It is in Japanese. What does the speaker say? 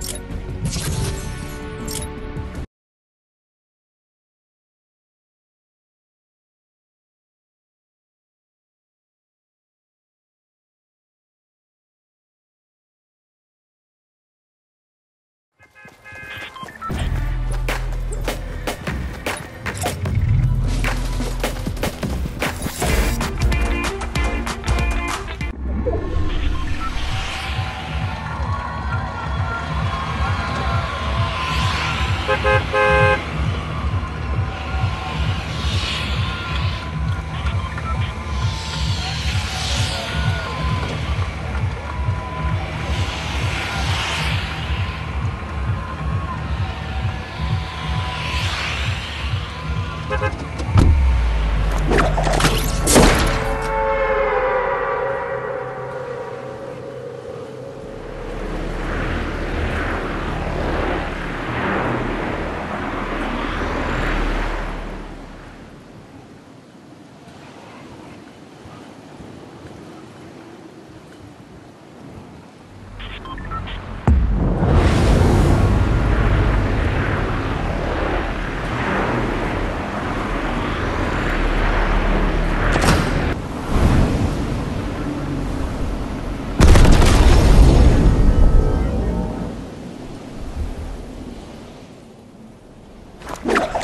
せん Ha ha ha! you